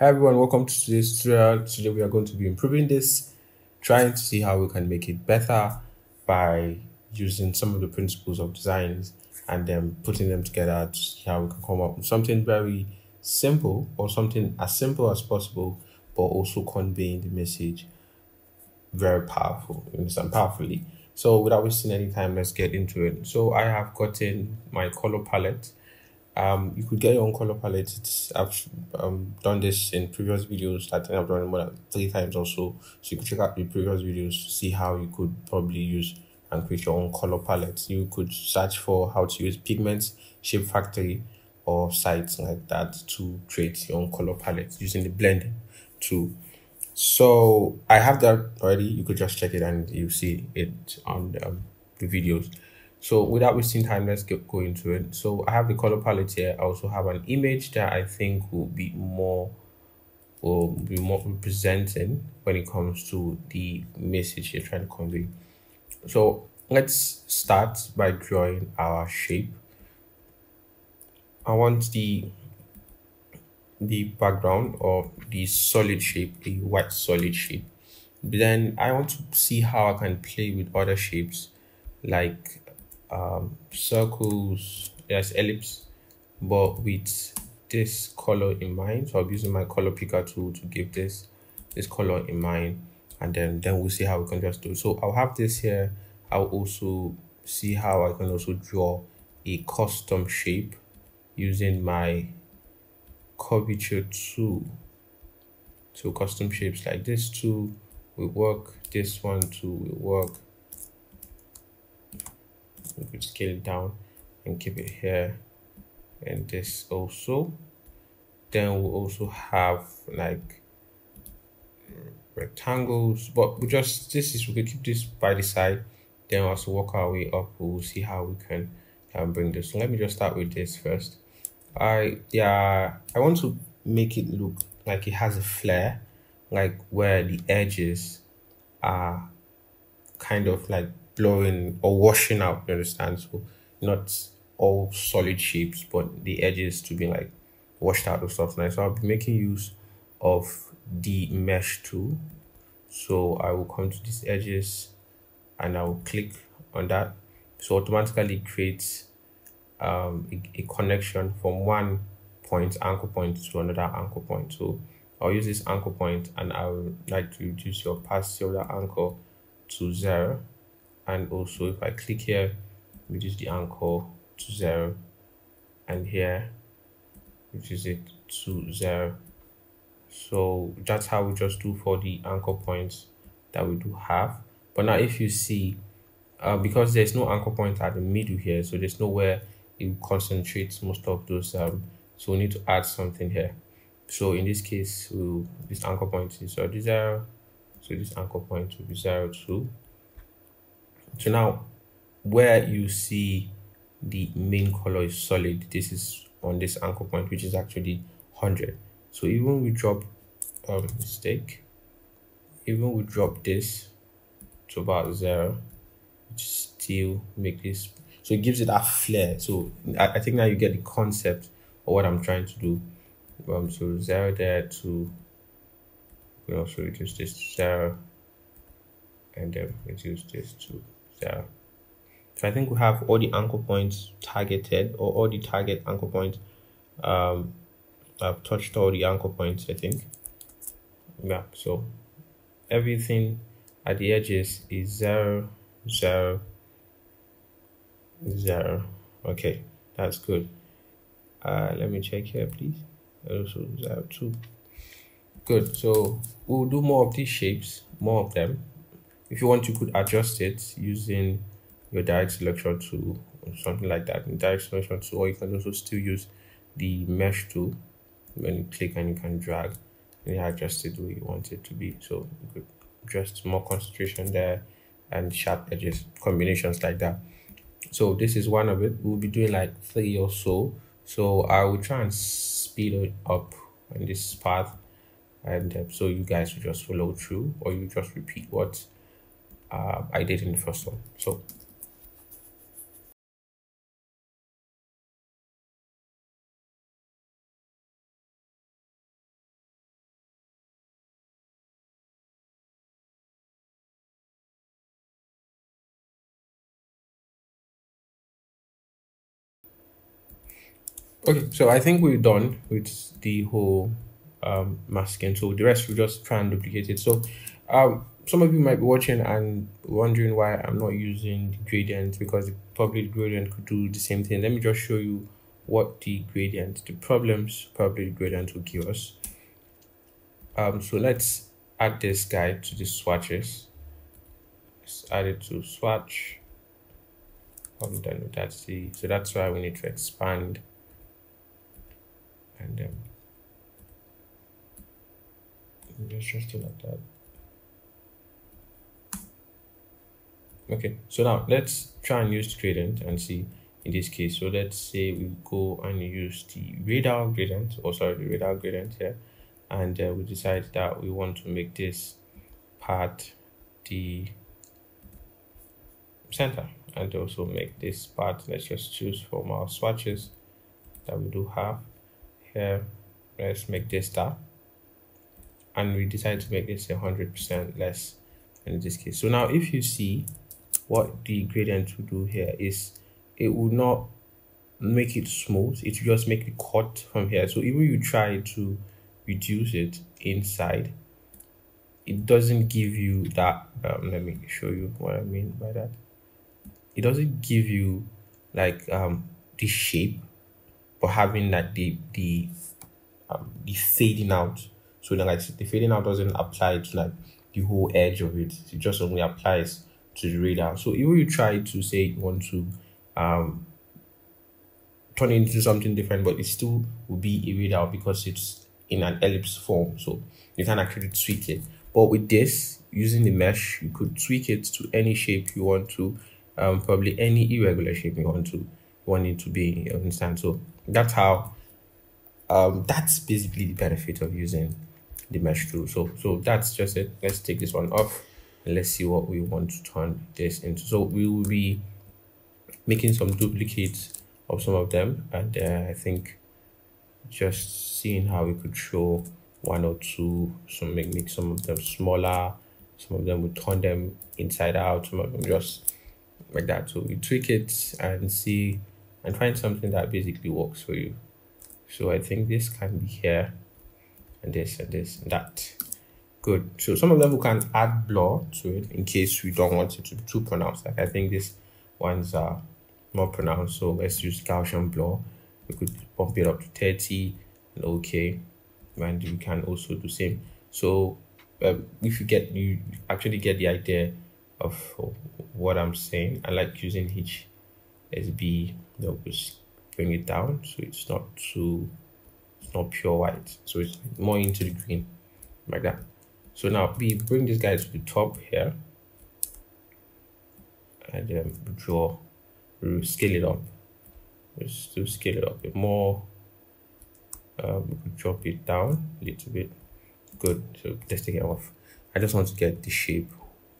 Hi everyone, welcome to today's tutorial. Today we are going to be improving this, trying to see how we can make it better by using some of the principles of designs and then putting them together to see how we can come up with something very simple or something as simple as possible, but also conveying the message very powerful, understand, powerfully. So without wasting any time, let's get into it. So I have gotten my color palette um, you could get your own color palette. It's, I've um, done this in previous videos. I think I've done it more than three times or So So you could check out the previous videos to see how you could probably use and create your own color palette. You could search for how to use pigments, Shape Factory, or sites like that to create your own color palette using the blending tool. So I have that already. You could just check it and you see it on um, the videos. So without wasting time, let's get go into it. So I have the color palette here. I also have an image that I think will be more will be more representing when it comes to the message you're trying to convey. So let's start by drawing our shape. I want the the background or the solid shape, the white solid shape. Then I want to see how I can play with other shapes like um, circles, yes, ellipse, but with this color in mind. So I'm using my color picker tool to give this this color in mind, and then then we'll see how we can just do. So I'll have this here. I'll also see how I can also draw a custom shape using my curvature tool. So custom shapes like this tool will work. This one too will work we could scale it down and keep it here. And this also. Then we'll also have like rectangles. But we just this is we could keep this by the side. Then we'll also work our way up. We'll see how we can um, bring this. Let me just start with this first. I yeah i want to make it look like it has a flare like where the edges are kind of like blowing or washing out, you understand? So not all solid shapes, but the edges to be like washed out or stuff like So I'll be making use of the mesh tool. So I will come to these edges and I will click on that. So automatically creates um, a, a connection from one point, anchor point to another anchor point. So I'll use this anchor point and I would like to reduce your opacity of that anchor to zero and also if I click here reduce the anchor to zero. And here reduce it to zero. So that's how we just do for the anchor points that we do have. But now if you see uh, because there's no anchor point at the middle here so there's nowhere it concentrates most of those um so we need to add something here. So in this case we'll, this anchor point is already zero. So this anchor point will be zero two so now where you see the main color is solid, this is on this anchor point, which is actually 100. So even we drop a um, mistake, even we drop this to about zero, which still make this, so it gives it a flare. So I, I think now you get the concept of what I'm trying to do. Um, so zero there to, we also reduce this to zero, and then reduce this to so I think we have all the anchor points targeted or all the target anchor points. Um, I've touched all the anchor points, I think. Yeah, so everything at the edges is zero, zero, zero. Okay, that's good. Uh, let me check here, please. Also zero, two. Good. So we'll do more of these shapes, more of them if you want you could adjust it using your direct selection tool or something like that. In direct selection tool or you can also still use the mesh tool. When you click and you can drag and you adjust it the way you want it to be. So you could adjust more concentration there and sharp edges combinations like that. So this is one of it. We'll be doing like three or so. So i will try and speed it up on this path and uh, so you guys will just follow through or you just repeat what uh, I did in the first one. So Okay, so I think we're done with the whole um, mask and so the rest we just try and duplicate it. So um, some of you might be watching and wondering why I'm not using gradient because the gradient could do the same thing. Let me just show you what the gradient, the problems public gradient will give us. Um, so let's add this guy to the swatches. Let's add it to swatch. I'm done with that. See, so that's why we need to expand and um, just do like that. Okay, so now let's try and use gradient and see in this case. So let's say we go and use the radial gradient, or sorry, the radial gradient here, and uh, we decide that we want to make this part the center and also make this part let's just choose from our swatches that we do have here let's make this star and we decide to make this a hundred percent less in this case so now if you see what the gradient will do here is it will not make it smooth. It will just make it cut from here. So even you try to reduce it inside it doesn't give you that um, let me show you what i mean by that. It doesn't give you like um the shape but having like the the um, the fading out. So then like the fading out doesn't apply to like the whole edge of it. It just only applies to the radar. So if you try to say you want to um, turn it into something different, but it still will be a radar because it's in an ellipse form. So you can actually tweak it. But with this, using the mesh, you could tweak it to any shape you want to, um, probably any irregular shape you want to want it to be. You understand? So that's how. Um, that's basically the benefit of using the mesh tool. So so that's just it. Let's take this one off and let's see what we want to turn this into. So we will be making some duplicates of some of them and uh, i think just seeing how we could show one or two some make, make some of them smaller some of them would turn them inside out some of them just like that. So we tweak it and see and find something that basically works for you. So i think this can be here and this and this and that Good. So some of them we can add blur to it in case we don't want it to be too pronounced. Like I think these ones are more pronounced. So let's use Gaussian blur. We could bump it up to 30 and okay. And you can also do same. So um, if you get you actually get the idea of what I'm saying, I like using each SB that just bring it down so it's not too it's not pure white. So it's more into the green like that. So now we bring this guy to the top here and then draw, scale it up. We still scale it up a bit more. Um, drop it down a little bit. Good. So let's take it off. I just want to get the shape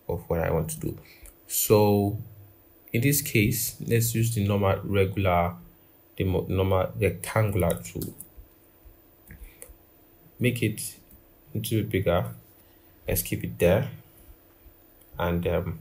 of what I want to do. So in this case, let's use the normal regular, the normal rectangular tool. Make it a into bigger let's keep it there and um,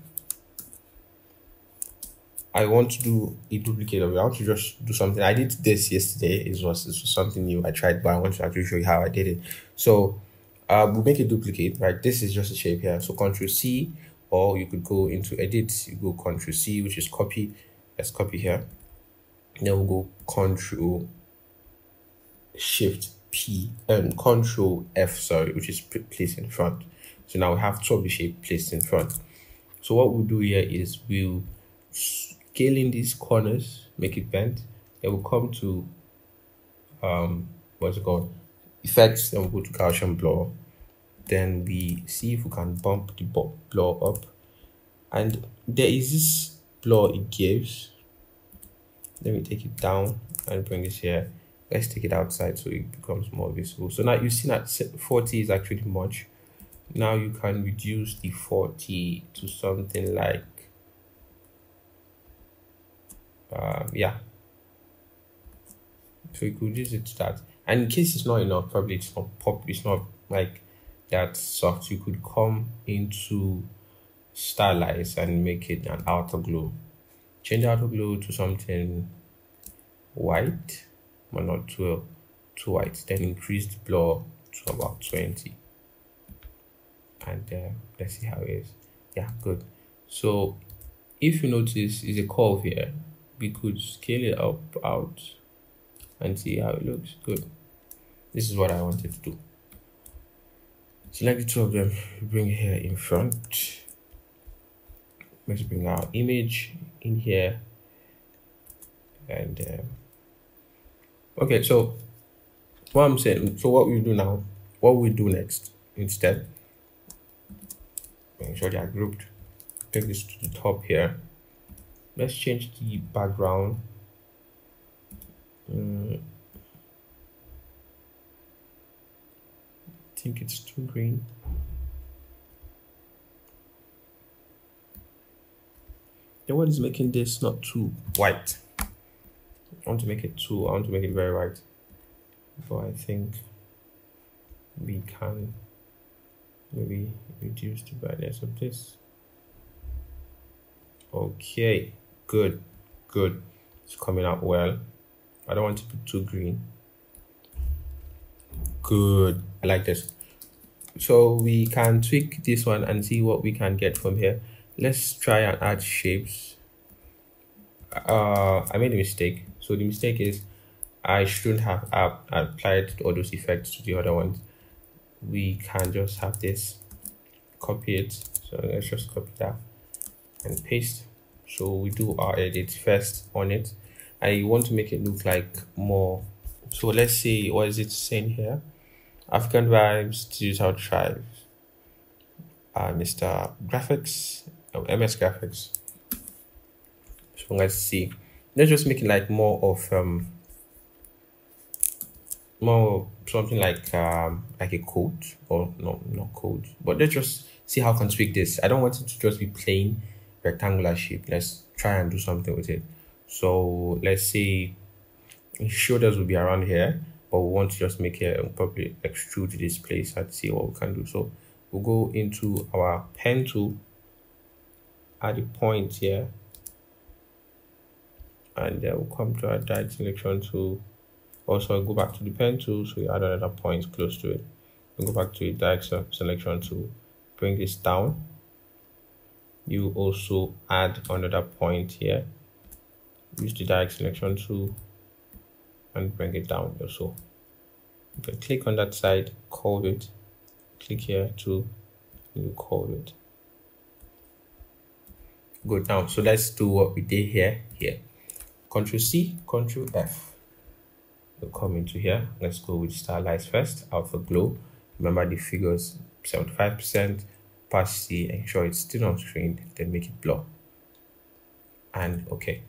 I want to do a duplicate of it. I want to just do something. I did this yesterday. It was, it was something new I tried, but I want to actually show you how I did it. So uh, we'll make a duplicate, right? This is just a shape here. So Control C, or you could go into Edit. You go Control C, which is copy. Let's copy here. Then we'll go Control Shift P and Control F, sorry, which is place in front. So now we have two of the shape placed in front. So what we'll do here is we'll scale in these corners, make it bent. Then we'll come to, um, what's it called? Effects, then we'll go to Gaussian blur. Then we see if we can bump the blur up. And there is this blur it gives. Let me take it down and bring this here. Let's take it outside so it becomes more visible. So now you see that 40 is actually much now you can reduce the 40 to something like uh, yeah. So you could use it to that. And in case it's not enough probably it's not pop it's not like that soft. You could come into stylize and make it an outer glow. Change outer glow to something white but not too too white. Then increase the blur to about 20 and uh, let's see how it is. Yeah good. So if you notice is a curve here. We could scale it up out and see how it looks. Good. This is what i wanted to do. Select the two of them bring here in front. Let's bring our image in here. And um, okay so what i'm saying so what we do now what we do next instead sure they are grouped take this to the top here. Let's change the background. Mm. I think it's too green. Then what is making this not too white? I want to make it too I want to make it very white. But I think we can maybe reduce the brightness of this. Okay good good. It's coming out well. I don't want to put too green. Good I like this. So we can tweak this one and see what we can get from here. Let's try and add shapes. Uh I made a mistake. So the mistake is I shouldn't have applied all those effects to the other ones we can just have this copy it so let's just copy that and paste. So we do our edit first on it. I want to make it look like more so let's see what is it saying here. African vibes digital tribe uh, Mr. Graphics MS Graphics. So let's see. Let's just make it like more of um more something like um like a code or no not code but let's just see how I can tweak this. I don't want it to just be plain rectangular shape. Let's try and do something with it. So let's say shoulders will be around here but we want to just make it probably extrude this place and see what we can do. So we'll go into our pen tool at the point here. And then we'll come to our direct selection tool also go back to the pen tool so you add another point close to it. We'll go back to the direct selection tool. Bring this down. You also add another point here. Use the direct selection tool and bring it down also. You can click on that side call it. Click here to you call it. Good. Now so let's do what we did here here. Control c control f come into here. Let's go with stylize first outer glow. Remember the figures 75 percent opacity ensure it's still on screen then make it blur. And okay.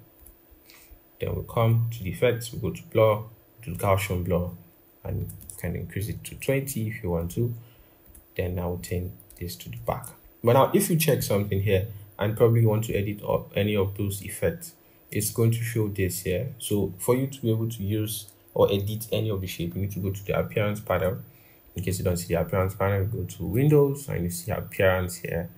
Then we'll come to the effects. We go to blur to Gaussian blur and you can increase it to 20 if you want to. Then I'll turn this to the back. But now if you check something here and probably want to edit up any of those effects it's going to show this here. So for you to be able to use or edit any of the shape. You need to go to the appearance panel. In case you don't see the appearance panel you go to windows and you see appearance here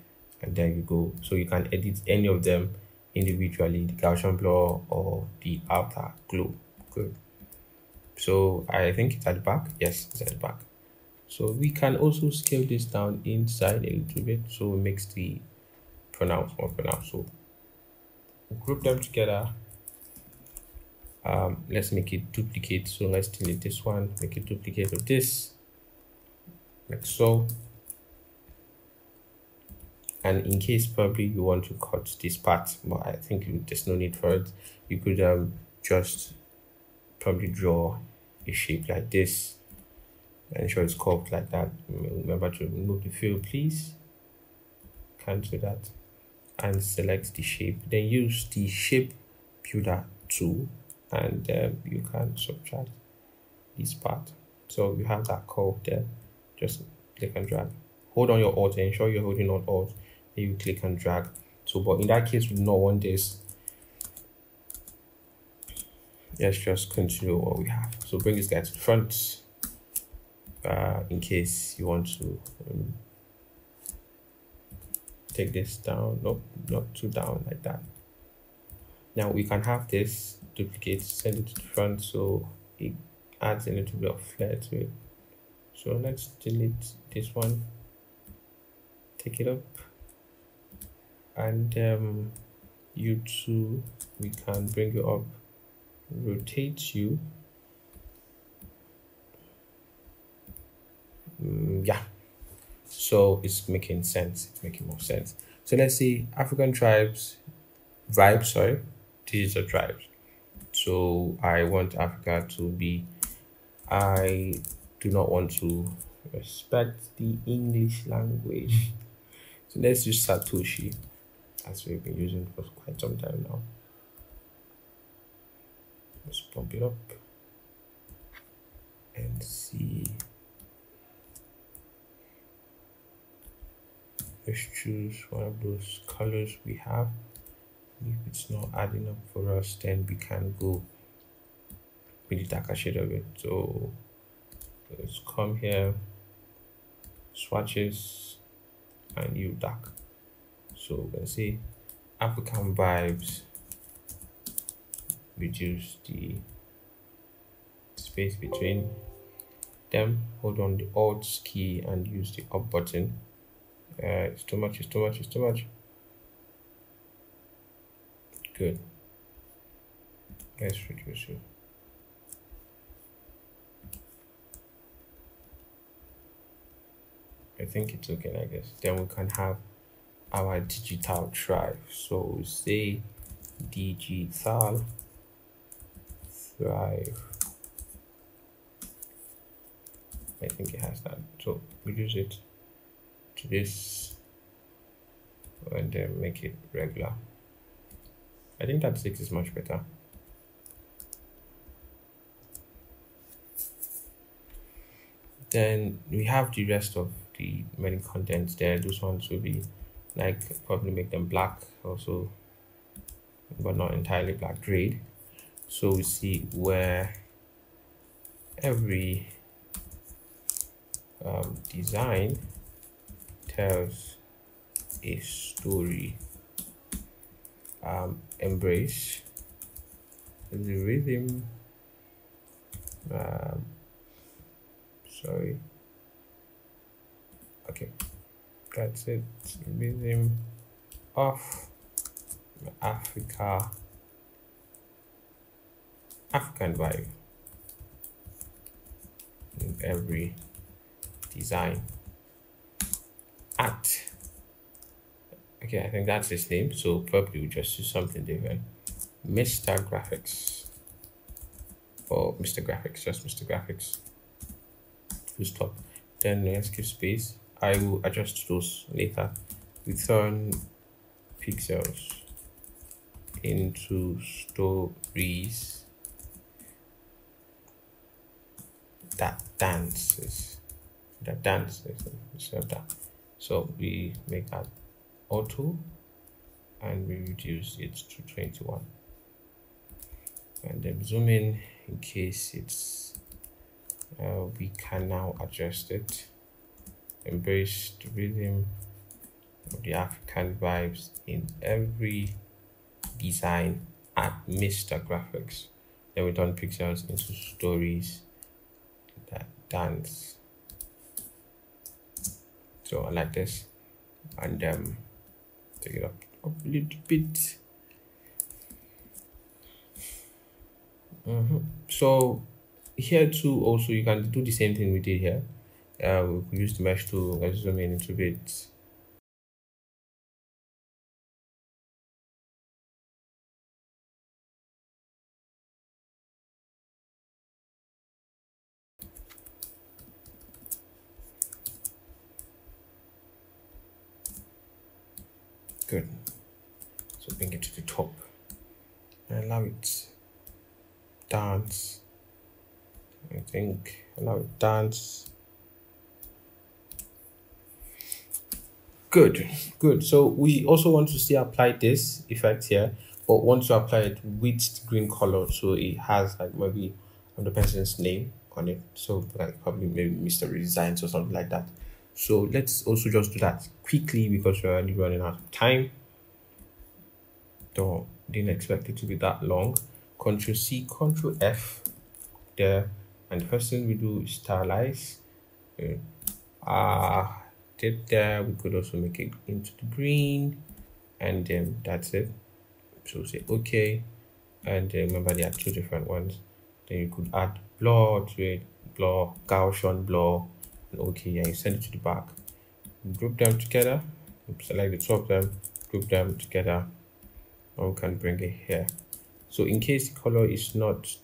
and then you go. So you can edit any of them individually the gaussian blur or the outer glow good. So i think it's at the back. Yes it's at the back. So we can also scale this down inside a little bit so it makes the pronounce more pronounced so group them together um, let's make it duplicate. So let's delete this one make it duplicate of this like so. And in case probably you want to cut this part but i think there's no need for it. You could um just probably draw a shape like this. Ensure it's curved like that. Remember to remove the fill please. Cancel that. And select the shape. Then use the shape builder tool and um, you can subtract this part. So you have that curve there. Just click and drag. Hold on your alt ensure you're holding on alt. Then you click and drag so but in that case we do not want this. Let's just continue what we have. So bring this guy to the front uh, in case you want to um, take this down. Nope not too down like that now we can have this duplicate send it to the front so it adds a little bit of flair to it. So let's delete this one. Take it up. And um, you two we can bring you up. Rotate you. Mm, yeah. So it's making sense. It's making more sense. So let's see. African tribes vibe sorry digital tribes so i want africa to be i do not want to respect the english language. So let's use satoshi as we've been using for quite some time now. Let's pump it up and see. Let's choose one of those colors we have if it's not adding up for us then we can go with the darker shade of it. So let's come here swatches and you dark. So we can see african vibes reduce the space between them. Hold on the alt key and use the up button. Uh, it's too much, it's too much, it's too much. Good. Let's reduce it. I think it's okay, I guess. Then we can have our digital thrive. So say digital thrive. I think it has that. So reduce it to this and then make it regular. I think that 6 is much better. Then we have the rest of the many contents there. Those ones will be like probably make them black also, but not entirely black grade. So we see where every um, design tells a story. Um, embrace the rhythm. Um, sorry. Okay, that's it. Rhythm of Africa. African vibe in every design at okay i think that's his name. So probably we'll just do something different mr graphics. Or mr graphics just mr graphics. Full stop then let's give space. I will adjust those later. Return pixels into stories that dances. That dances. So so we make that auto and we reduce it to 21 and then zoom in in case it's uh, we can now adjust it. Embrace the rhythm of the african vibes in every design at mr graphics. Then we turn pixels into stories that dance. So I like this. And um take it up, up a little bit. Mm -hmm. so here too also you can do the same thing we did here. Uh, we could use the mesh tool let's zoom in a little bit Good. So bring it to the top and allow it dance. I think allow it dance. Good, good. So we also want to see apply this effect here, but want to apply it with green color so it has like maybe on the person's name on it. So like probably maybe Mr. Redesigns or something like that. So let's also just do that quickly because we're already running out of time. Don't didn't expect it to be that long. Control C, Control F there. And the first thing we do is stylize uh did there. We could also make it into the green. And then that's it. So say okay and uh, remember there are two different ones. Then you could add blur to it. Blur gaussian blur. And okay and you send it to the back. Group them together. Select the two of them. Group them together and we can bring it here. So in case the color is not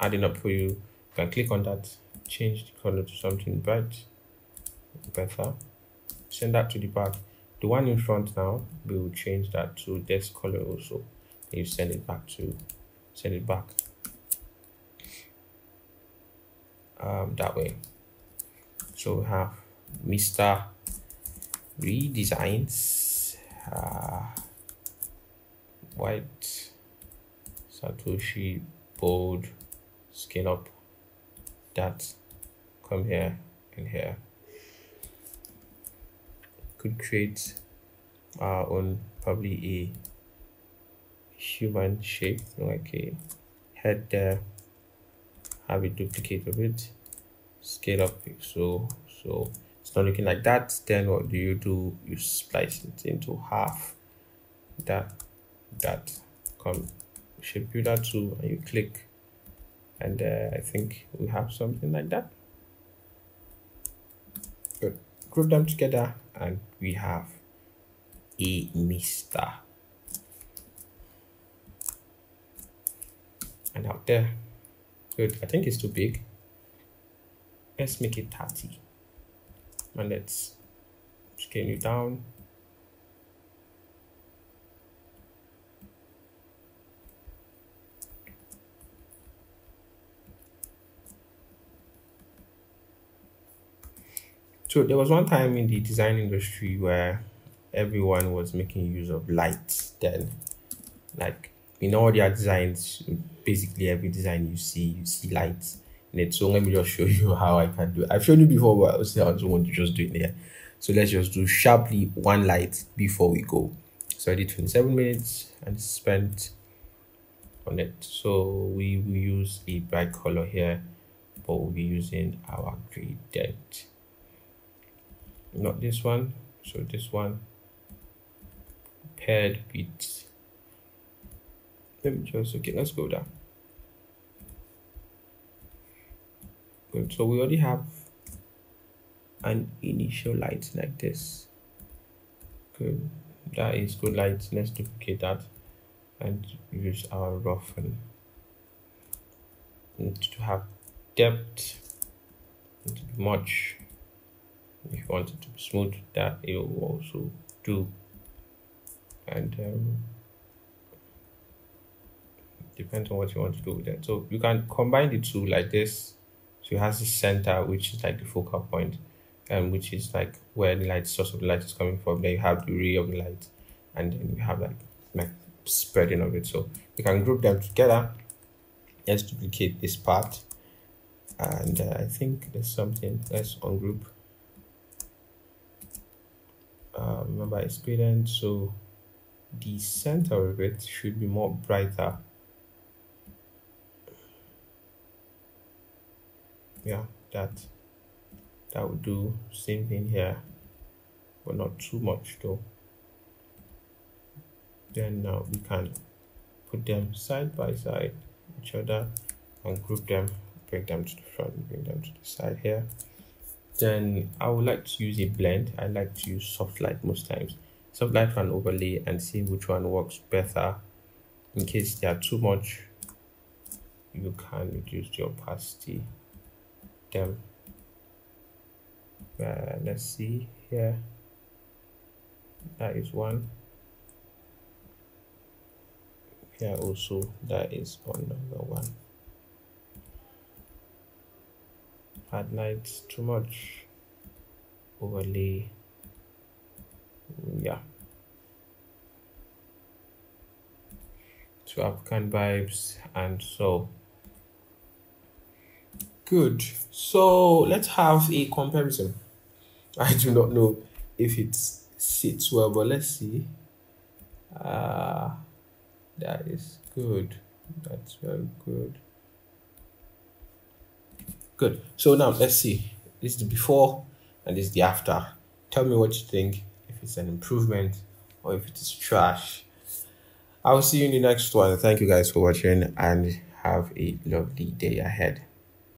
adding up for you you can click on that change the color to something bright better send that to the back. The one in front now we will change that to this color also. And you send it back to send it back um, that way. So we have mr redesigns uh, white satoshi bold scale up that come here and here. Could create our own probably a human shape like a head there. Have a duplicate of it. Scale up so so it's not looking like that. Then what do you do? You splice it into half that that come shape builder tool and you click and uh, I think we have something like that. Good. Group them together and we have a mister. And out there. Good. I think it's too big. Let's make it 30 and let's scale you down So there was one time in the design industry where everyone was making use of lights. Then, like in all their designs, basically every design you see, you see lights in it. So let me just show you how I can do it. I've shown you before, but I also want to just do it here. So let's just do sharply one light before we go. So I did 27 minutes and spent on it. So we will use a bright color here, but we'll be using our gradient not this one. So this one. Paired with. Let me just okay let's go down. Good. So we already have an initial light like this. Good. That is good light. Let's duplicate that and use our roughen and to have depth. Much if you want it to be smooth that it will also do. And um, depends on what you want to do with it. So you can combine the two like this. So it has the center which is like the focal point and which is like where the light source of the light is coming from. Then you have the ray of the light and then you have like like spreading of it. So you can group them together let's duplicate this part. And uh, i think there's something let's ungroup uh, remember it's gradient so the center of it should be more brighter. Yeah that that would do. Same thing here but not too much though. Then now we can put them side by side each other and group them bring them to the front bring them to the side here then I would like to use a blend. I like to use soft light most times. Soft light and overlay and see which one works better. In case they are too much, you can reduce the opacity. Them. Uh, let's see here. That is one. Here also, that is another one. At night too much overlay. Yeah. To African vibes and so. Good. So let's have a comparison. I do not know if it sits well but let's see. Uh that is good. That's very good Good. So now let's see. This is the before and this is the after. Tell me what you think. If it's an improvement or if it is trash. I will see you in the next one. Thank you guys for watching and have a lovely day ahead.